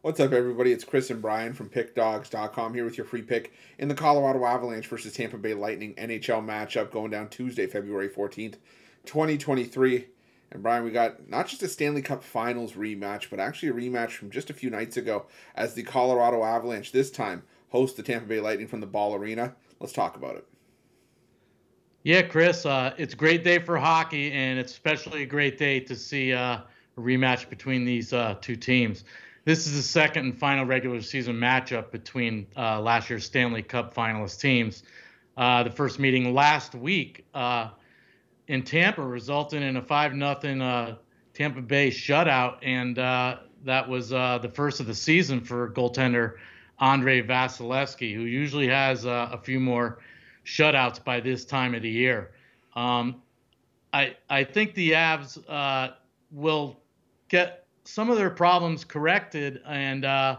What's up, everybody? It's Chris and Brian from PickDawgz.com here with your free pick in the Colorado Avalanche versus Tampa Bay Lightning NHL matchup going down Tuesday, February 14th, 2023. And Brian, we got not just a Stanley Cup Finals rematch, but actually a rematch from just a few nights ago as the Colorado Avalanche this time host the Tampa Bay Lightning from the Ball Arena. Let's talk about it. Yeah, Chris, uh, it's a great day for hockey, and it's especially a great day to see uh, a rematch between these uh, two teams. This is the second and final regular season matchup between uh, last year's Stanley Cup finalist teams. Uh, the first meeting last week uh, in Tampa resulted in a 5 0 Tampa Bay shutout, and that was the first of the season for goaltender Andrei Vasilevskiy, who usually has a few more shutouts by this time of the year. Um, I I think the Avs uh, will get some of their problems corrected and uh,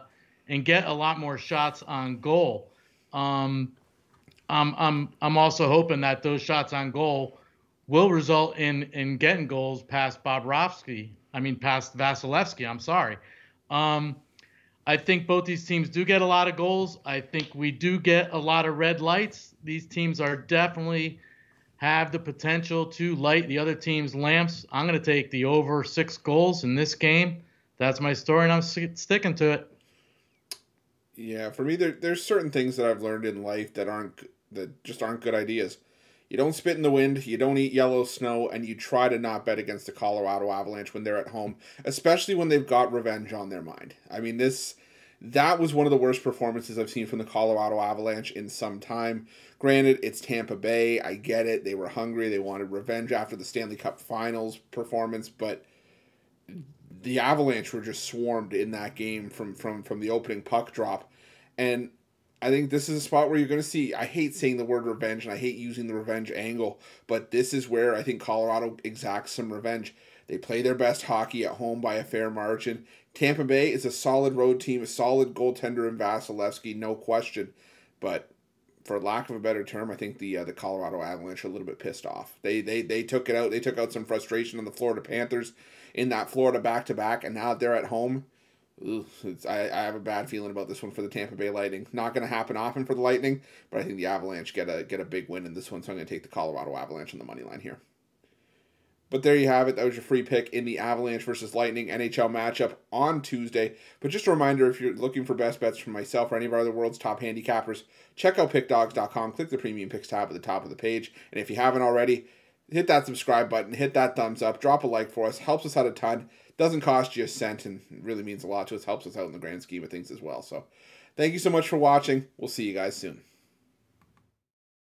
and get a lot more shots on goal. Um, I'm I'm I'm also hoping that those shots on goal will result in in getting goals past Bobrovsky. I mean past Vasilevskiy. I'm sorry. Um, I think both these teams do get a lot of goals. I think we do get a lot of red lights. These teams are definitely have the potential to light the other team's lamps. I'm going to take the over six goals in this game. That's my story, and I'm sticking to it. Yeah, for me, there, there's certain things that I've learned in life that aren't that just aren't good ideas. You don't spit in the wind, you don't eat yellow snow, and you try to not bet against the Colorado Avalanche when they're at home, especially when they've got revenge on their mind. I mean, this that was one of the worst performances I've seen from the Colorado Avalanche in some time. Granted, it's Tampa Bay. I get it. They were hungry. They wanted revenge after the Stanley Cup Finals performance, but the Avalanche were just swarmed in that game from from from the opening puck drop. And I think this is a spot where you're going to see. I hate saying the word revenge and I hate using the revenge angle, but this is where I think Colorado exacts some revenge. They play their best hockey at home by a fair margin. Tampa Bay is a solid road team, a solid goaltender in Vasilevskiy, no question. But for lack of a better term, I think the uh, the Colorado Avalanche are a little bit pissed off. They they they took it out. They took out some frustration on the Florida Panthers in that Florida back to back, and now they're at home. I, I have a bad feeling about this one for the Tampa Bay Lightning. Not going to happen often for the Lightning, but I think the Avalanche get a get a big win in this one, so I'm going to take the Colorado Avalanche on the money line here. But there you have it. That was your free pick in the Avalanche versus Lightning NHL matchup on Tuesday. But just a reminder if you're looking for best bets from myself or any of our other world's top handicappers, check out pickdawgz.com. Click the premium picks tab at the top of the page. And if you haven't already, hit that subscribe button, hit that thumbs up, drop a like for us. Helps us out a ton. Doesn't cost you a cent and really means a lot to us. Helps us out in the grand scheme of things as well. So thank you so much for watching. We'll see you guys soon.